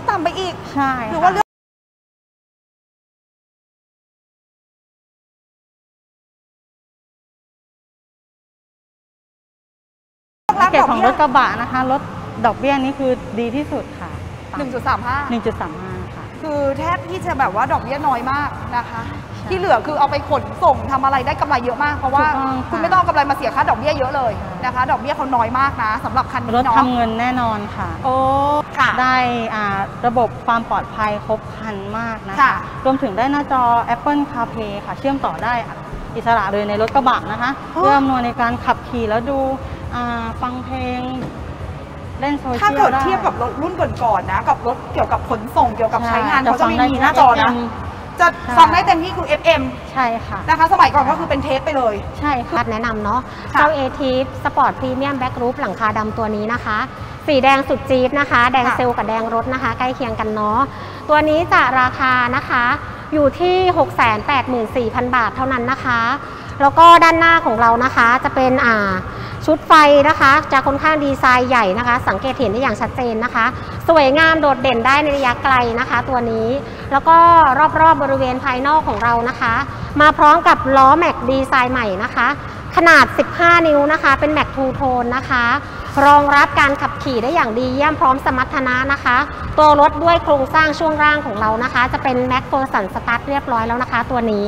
นี้ต่ำไปอีก ใช่หรือว่าค่ะเรื่องแพ็กเกจของรถกระบะนะคะ รถดอกเบี้ยนี้คือดีที่สุด ค่ะหนึ่งจุดสามห้า1.35 ค่ะ คือแทบที่จะแบบว่าดอกเบี้ยน้อยมากนะคะใช่ที่เหลือคือเอาไปขนส่งทำอะไรได้กำไรเยอะมาก เพราะว่าถูกต้องค่ะคุณไม่ต้องเอากำไรมาเสียค่าดอกเบี้ยเยอะเลยนะคะ ดอกเบี้ยเขาน้อยมากนะสำหรับคันรนี้ถเนาะทำเงินแน่นอนค่ะโอ้ค่ะได้อ่าระบบความปลอดภัยครบครันมากนะค่ะคะรวมถึงได้หน้าจอ Apple CarPlay ค่ะ เชื่อมต่อได้อิสระเลยในรถกระบะนะคะเพื่ออำนวยในการขับขี่แล้วดูอ่าฟังเพลง เล่นโซเชียลถ้าเกิดได้เทียบกับรถรุ่นก่อนๆนะ กับรถเกี่ยวกับขนส่งเกี่ยวกับใช้งานจะเขาจะฟังไม่ได้มีหน้าจอนะ FM จะใช่ฟังได้เต็มที่คือ FM ใช่ค่ะนะคะสมัยก่อนก็คือเป็นเทปไปเลย ใช่ค่ะคัดแนะนำเนาะค่ะเจ้า a t i p Sport Premium Back Roof หลังคาดำตัวนี้นะคะ สีแดงสุดจี๊ดนะคะ แดงค่ะเซลล์กับแดงรถนะคะ ใกล้เคียงกันเนาะตัวนี้จะราคานะคะอยู่ที่ 684,000 บาทเท่านั้นนะคะ แล้วก็ด้านหน้าของเรานะคะจะเป็นอ่า ชุดไฟนะคะจะค่อนข้างดีไซน์ใหญ่นะคะ สังเกตเห็นได้อย่างชัดเจนนะคะ สวยงามโดดเด่นได้ในระยะไกลนะคะ ตัวนี้แล้วก็รอบๆบบริเวณภายนอกของเรานะคะ มาพร้อมกับล้อแม็กดีไซน์ใหม่นะคะ ขนาด 15 นิ้วนะคะ เป็นแม็ก two-tone นะคะ รองรับการขับขี่ได้อย่างดีเยี่ยมพร้อมสมรรถนะนะคะ ตัวรถด้วยโครงสร้างช่วงล่างของเรานะคะ จะเป็น MacPherson strut เรียบร้อยแล้วนะคะ ตัวนี้